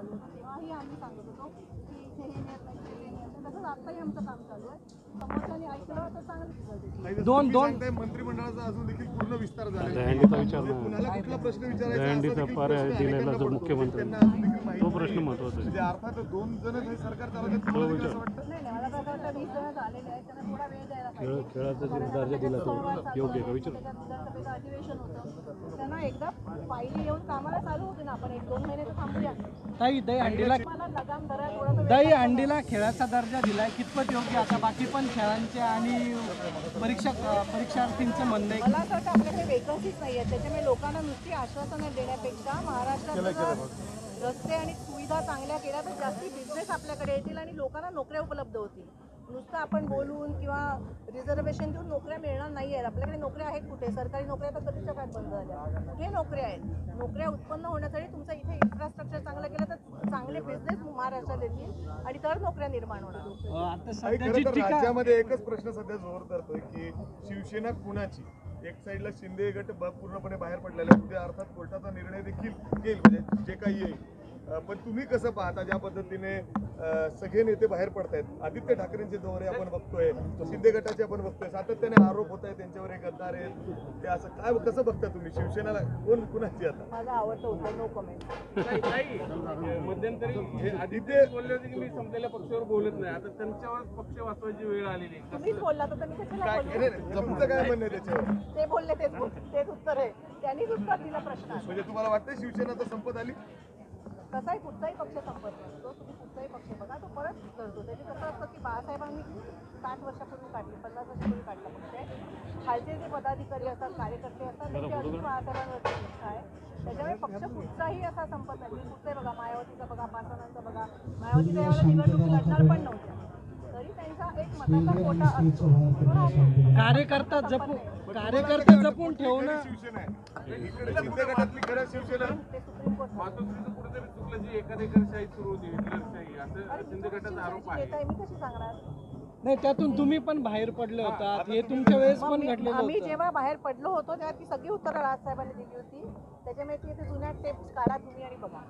चालू तेव्हाही आम्ही सांगत होतो की इथे हे नाही तसंच आत्ताही आमचं काम चालू आहे समोरच्याने ऐकलं तर चांगलं रिझल्ट येईल नाही तर दोन- तुम्ही दोन- सांगताय मंत्रिमंडळाचा अजून देखील पूर्ण विस्तार झालेला आहे. दहीहंडीचा विचार म्हणजे नाही. कुणाला कुठला प्रश्न विचारायचा असा दहीहंडीचा देखील पार प्रश्न दिलेला अनेकांना जो पडतो. मुख्यमंत्री त्यांना अजून देखील माहिती तो प्रश्न नाहीये. महत्त्वाचा आहे. म्हणजे अर्थात दोन जण हे सरकार चालवतात तुम्हाला देखील असं वाटतं नाही नाही खेळ पाहिजे खेळाचा जो दर्जा दिला तो योग्य आहे का? आहे. विचार. विधानसभेचं अधिवेशन होतं त्यांना एकदा फायली येऊन कामाला चालू होते ना आपण एक दोन महिने तर थांबूया. ताई दही हंडीला मला लगाम धरा दही. हंडीला खेळाचा दर्जा दिलाय कितपत योग्य आता बाकी पण खेळांचे आणि परीक्षा परीक्षार्थींचं म्हणणं आहे मला असं वाटतं आपल्याकडे वेकन्सीच नाही आहेत त्याच्यामुळे लोकांना नुसती आश्वासनं देण्यापेक्षा महाराष्ट्रात रस्ते आणि सुविधा चांगल्या केल्या तर जास्ती बिझनेस आपल्याकडे येतील आणि लोकांना नोकऱ्या उपलब्ध होतील. नुसतं आपण बोलून किंवा रिझर्वेशन देऊन नोकऱ्या मिळणार नाही आहेत. आपल्याकडे नोकऱ्या आहेत कुठे? सरकारी नोकऱ्या तर कधीच्या काळात बंद झाल्या? कुठे नोकऱ्या आहेत. नोकऱ्या उत्पन्न होण्यासाठी तुमचं इथे इन्फ्रास्ट्रक्चर चांगलं केलं तर चांगले बिझनेस महाराष्ट्रात येतील आणि तर नोकऱ्या निर्माण होणार. राज्यामध्ये एकच प्रश्न सध्या जोर धरतोय की शिवसेना कुणाची? एक साईडला शिंदे गट ब- पूर्णपणे बाहेर पडलेला आहे. उद्या अर्थात कोर्टाचा निर्णय देखील येईल म्हणजे जे काही येईल पण तुम्ही कसं पाहता ज्या पद्धतीने सगळे नेते बाहेर पडतायत? आदित्य ठाकरेंचे दौरे आपण बघतोय शिंदे गटाचे आपण बघतोय सातत्याने आरोप होत आहेत त्यांच्यावर एक गद्दार आहेत. ते असं काय कसं बघता तुम्ही? शिवसेनाला कोण कुणाची आता? माझा आवडतं उत्तर नो कमेंट नाही, नाही. मध्यंतरी हे आदित्य बोलले होते की मी संपलेल्या पक्षावर बोलत नाही. आता त्यांच्यावर पक्ष वाचवायची वेळ आलेली. तुम्हीच बोलला तर मी कशाला काय म्हणणं आहे त्याच्यावर? ते बोलले तेच तेच उत्तर आहे. त्यांनीच उत्तर दिलं प्रश्न म्हणजे तुम्हाला वाटतं शिवसेना तर संपत आली? कसाही कुठचाही पक्ष संपत नसतो तुम्ही कुठचाही पक्ष बघा तो परत करतो. त्याचे कसं असतं की बाळासाहेबांनी साठ वर्षापूर्वी काढली पन्नास वर्षापूर्वी काढला पक्ष आहे. खालचे जे पदाधिकारी असतात कार्यकर्ते असतात त्यांची अजून बाळासाहेबांवरती निष्ठा आहे. त्याच्यामुळे पक्ष कुठचाही असा संपत नाही. तुम्ही कुठचाही बघा मायावतीचा बघा पासवानांचा बघा. मायावती त्यावेळेला निवडणुकी लढणार पण नव्हत्या. कार्यकर्ता जपून कार्यकर्ते जपून होती कशी सांगणार नाही त्यातून तुम्ही पण बाहेर पडले होतात हे तुमच्या वेळेस पण मी- घडलेलं आम्ही होतं. जेव्हा बाहेर पडलो होतो तेव्हा ती सगळी उत्तरं राजसाहेबांनी दिली होती. त्याच्यामुळे ती जुन्या टेप्स काढा तुम्ही आणि बघा.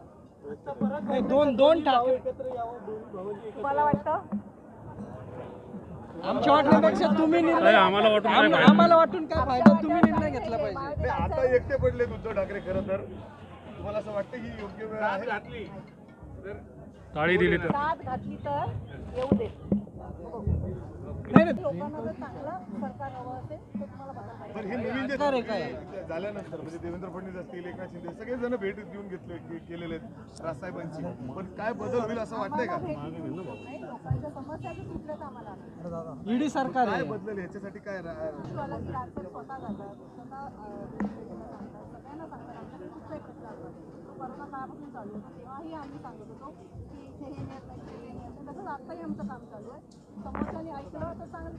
नाही, दोन दोन ठाकरे तुम्हाला वाटतं? आमच्या वाटण्यापेक्षा तुम्ही निर्णय नाही, आम्हाला वाटून काय फायदा? आम्हाला वाटून काय फायदा? तुम्ही निर्णय घेतला पाहिजे. नाही, आता एकटे पडले उद्धव ठाकरे खरं तर. तुम्हाला असं वाटतं ही योग्य वेळ आहे? घातली. तर टाळी दिली तर. साथ घातली तर येऊ देत झाल्यानंतर म्हणजे देवेंद्र फडणवीस असतील एकनाथ शिंदे सगळे जण भेट देऊन घेतले केलेले आहेत राजसाहेबांची. पण काय बदल होईल असं वाटतंय का? ईडी सरकार काय आहे? बदलेल याच्यासाठी काय कोरोना काळापासून चालू होता तेव्हाही आम्ही सांगत होतो की इथे हे हे तसंच आमचं काम चालू आहे समोरच्याने ऐकलं तर चांगलं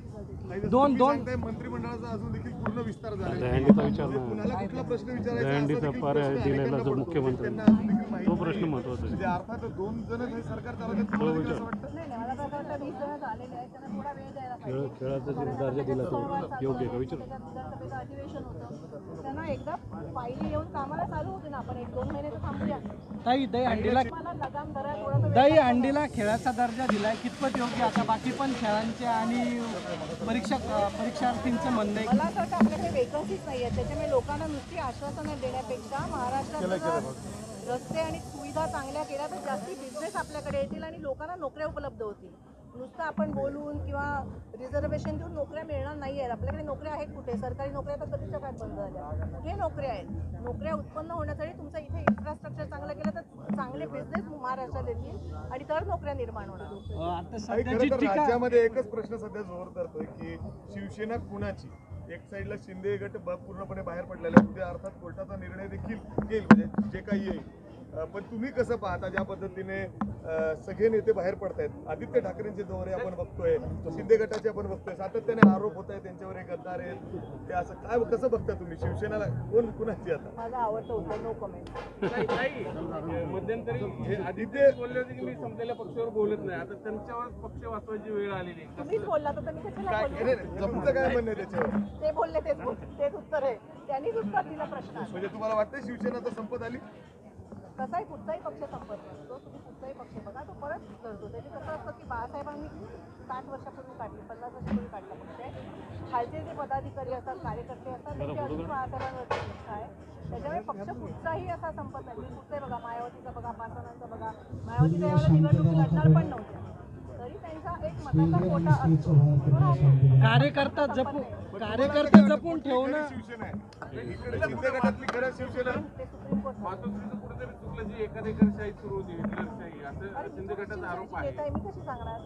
रिझल्ट दोन- दोन- सांगताय मंत्रिमंडळाचा अजून देखील पूर्ण विस्तार झाला विचार नाही. कुणाला कुठला प्रश्न विचारायचा असा देखील प्रश्न दिलेला जो. मुख्यमंत्री त्यांना अजून देखील माहिती तो प्रश्न आहे. म्हणजे अर्थात दोन जण हे सरकार चालवतात तुम्हाला देखील असं वाटतं? नाही नाही मला तर वाटतं वीस जण झालेले आहेत त्यांना थोडा वेळ द्यायला खेळ खेळाचा जो दर्जा दिला तो योग्य आहे का? आहे. विचार. अधिवेशन होतं. त्यांना एकदा फायली येऊन कामाला चालू होते ना आपण एक दोन महिने तर थांबूया. ताई दही हंडीला दही. हंडीला खेळाचा दर्जा दिलाय कितपत योग्य आता? बाकी पण खेळांचे आणि परीक्षा परीक्षार्थींचं म्हणणं आहे मला असं वाटतं आपल्याकडे वेकन्सीच नाही आहेत त्याच्यामुळे लोकांना नुसती आश्वासनं देण्यापेक्षा महाराष्ट्रात रस्ते आणि सुविधा चांगल्या केल्या तर जास्ती बिझनेस आपल्याकडे येतील आणि लोकांना नोकऱ्या उपलब्ध होतील. नुसतं आपण बोलून किंवा रिझर्वेशन देऊन नोकऱ्या मिळणार नाही आहेत आपल्याकडे नोकऱ्या आहेत कुठे? सरकारी नोकऱ्या तर कधीच्या काळात बंद झाल्या? कुठे नोकऱ्या आहेत. नोकऱ्या उत्पन्न होण्यासाठी तुमचं इथे इन्फ्रास्ट्रक्चर चांगलं केलं तर चांगले बिझनेस महाराष्ट्रात येतील आणि तर नोकऱ्या निर्माण होणार. राज्यामध्ये एकच प्रश्न सध्या जोर धरतोय की शिवसेना कुणाची? एक साईडला शिंदे गट पूर्णपणे बाहेर पडलेला आहे. उद्या अर्थात कोर्टाचा निर्णय देखील येईल म्हणजे जे काही येईल पण तुम्ही कसं पाहता ज्या पद्धतीने सगळे नेते बाहेर पडतायत? आदित्य ठाकरेंचे दौरे आपण बघतोय शिंदे गटाचे आपण बघतोय सातत्याने आरोप होत आहेत त्यांच्यावर एक गद्दार आहेत. ते असं काय कसं बघता तुम्ही? शिवसेनाला कोण कुणाची आता? माझं आवडतं नो कमेंट. मध्यंतरी हे आदित्य बोलले होते की मी संपलेल्या पक्षावर बोलत नाही. आता त्यांच्यावर पक्ष वाचवायची वेळ आलेली आहे. तुम्हीच बोलला तर मी कशाला तुमचं काय म्हणणं आहे त्याच्यावर? ते बोलले तेच तेच उत्तर आहे. त्यांनीच उत्तर दिलं प्रश्न म्हणजे तुम्हाला वाटतं शिवसेना तर संपत आली? कसाही कुठचाही पक्ष संपत नसतो तुम्ही करतो त्याचे कसं असतं की बाळासाहेबांनी साठ वर्षापूर्वी काढली पन्नास वर्षापूर्वी काढला. पक्ष खालचे जे पदाधिकारी असतात कार्यकर्ते असतात त्यांची अजून बाळासाहेबांवरती निष्ठा आहे. त्याच्यामुळे पक्ष कुठचाही असा संपत नाही. तुम्ही कुठे बघा मायावतीचा बघा पासवानांचा बघा. मायावती त्यावेळेला निवडणूक लढणार पण नव्हत्या. कार्यकर्ता जपून कार्यकर्ता जपून होती कशी सांगणार?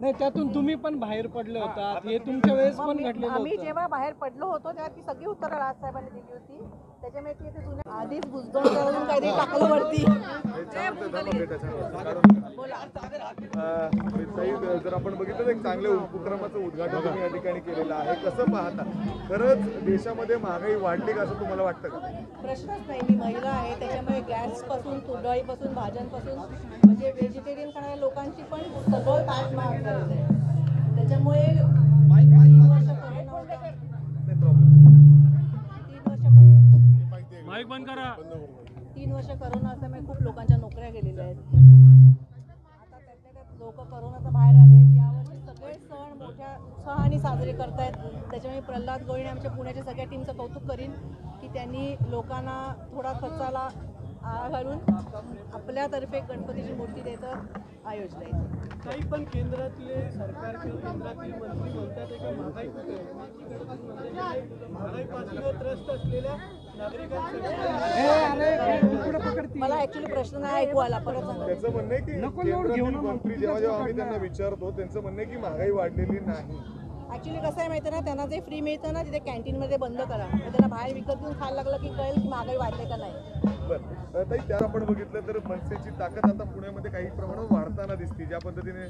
नाही त्यातून तुम्ही पण बाहेर पडले होतात. हे तुमच्या वेळेस पण घडलेलं आम्ही होतं. जेव्हा बाहेर पडलो होतो तेव्हा ती सगळी उत्तरं राजसाहेबांनी दिली होती. त्याच्यामुळे ती आधीच बुजगण करून काहीतरी टाकलं वरती. जर आपण बघितलं तर एक चांगल्या उपक्रमाचं उद्घाटन तुम्ही या ठिकाणी केलेलं आहे. कसं पाहता? खरंच देशामध्ये महागाई वाढली का असं तुम्हाला वाटतं का? प्रश्नच नाही. मी महिला आहे त्याच्यामुळे गॅसपासून तुरडाळीपासून भाज्यांपासून म्हणजे व्हेजिटेरियन खाणाऱ्या लोकांची पण सगळं ताट महाग झालेलं आहे. त्याच्यामुळे तीन तीन वर्ष करोना. माईक बंद करा. तीन वर्ष करोना असल्यामुळे खूप लोकांच्या नोकऱ्या गेलेल्या आहेत. लोक करोनाचा बाहेर आले. यावर्षी सगळे सण मोठ्या उत्साहाने साजरे करतायत. त्याच्यामुळे प्रल्हाद गोळीने आमच्या पुण्याच्या सगळ्या टीमचं कौतुक करीन की त्यांनी लोकांना थोडा खर्चाला आळा घालून आपल्यातर्फे गणपतीची मूर्ती द्यायचं आयोजन आहे. काही पण केंद्रातले सरकार किंवा केंद्रातील मंत्री म्हणतात की महागाई की महागाईपासून त्रस्त असलेल्या नागरिकांसाठी. मला ऍक्च्युली प्रश्न नाही ऐकू आला परत सांगा. त्याचं म्हणणं आहे की केंद्रातील मंत्री जेव्हा जेव्हा आम्ही त्यांना विचारतो त्यांचं म्हणणं आहे की महागाई वाढलेली नाही. ऍक्च्युली कसं आहे माहिती आहे ना त्यांना जे फ्री मिळतं ना तिथे कॅन्टीनमध्ये बंद करा. मग त्यांना बाहेर विकत घेऊन खायला लागलं की कळेल की महागाई वाढते का नाही. बरं ताई त्यात आपण बघितलं तर मनसेची ताकद आता पुण्यामध्ये काही प्रमाणात वाढताना दिसते. ज्या पद्धतीने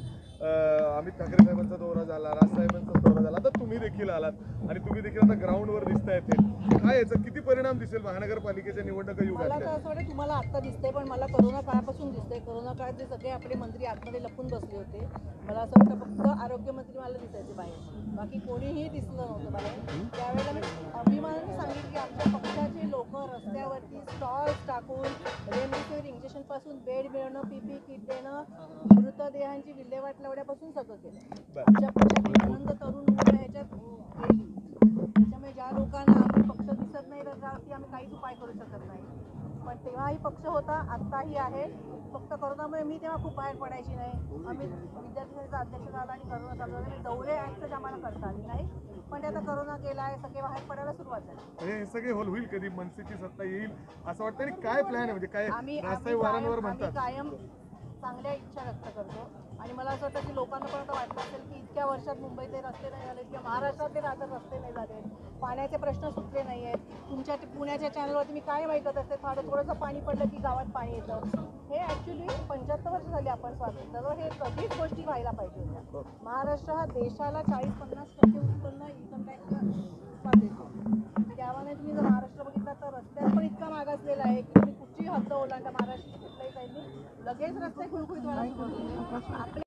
अमित ठाकरे साहेबांचा दौरा झाला राजसाहेबांचा दौरा झाला आता तुम्ही देखील आलात आणि तुम्ही देखील आता ग्राउंडवर दिसताय ते काय याचा किती परिणाम दिसेल महानगरपालिकेच्या निवडणुका मला तर युगातल्या असं वाटतं तुम्हाला आत्ता दिसतंय पण मला करोना काळापासून दिसतंय. करोना काळात जे सगळे आपले मंत्री आतमध्ये लपून बसले होते मला असं वाटतं फक्त आरोग्यमंत्री मला दिसायचे बाहेर. बाकी कोणीही दिसलं नव्हतं बाहेर त्यावेळेला मी अभिमानाने सांगितलं की आमच्या पक्षाचे लोक रस्त्यावरती स्टॉल्स टाकून रेमडेसिवीर इंजेक्शनपासून बेड मिळवणं पीपी किट देणं मृतदेहांची विल्हेवाट लावण्यापासून सगळं केलं. तेव्हाही पक्ष होता आत्ताही आहे. फक्त करोनामुळे मी तेव्हा खूप बाहेर पडायची नाही. आम्ही विद्यार्थी संघाचा अध्यक्ष झाला आणि करोना चालू झाला. मी दौरे ॲक्टच आम्हाला करता आली नाही. पण ते आता करोना गेला आहे सगळे बाहेर पडायला सुरुवात झाली. हे सगळे होल होईल कधी? मनसेची सत्ता येईल. असं वाटतं? आणि काय प्लॅन आहे? म्हणजे काय आम्ही कायम चांगल्या इच्छा व्यक्त करतो. आणि मला असं वाटतं की लोकांना पण आता वाटलं असेल की इतक्या वर्षात मुंबईतले रस्ते नाही झाले किंवा महाराष्ट्रातले आता रस्ते नाही झाले पाण्याचे प्रश्न सुटले नाही आहेत. तुमच्या पुण्याच्या चॅनलवरती मी काय ऐकत असते? थोडं थोडंसं पाणी पडलं की गावात पाणी येतं. हे ॲक्च्युली पंच्याहत्तर वर्ष झाली आपण स्वातंत्र्य हे कधीच गोष्टी व्हायला पाहिजे होत्या. महाराष्ट्र हा देशाला चाळीस पन्नास टक्के उत्पन्न इन्कम टॅक्स देतो. त्यामुळे तुम्ही जर महाराष्ट्र बघितला तर रस्त्यात पण इतका मागासलेला आहे की तुम्ही कुठची हद्द ओलांडा. महाराष्ट्र लगेच रस्ते खुळखुळीत व्हायला सुरू होतील. आपले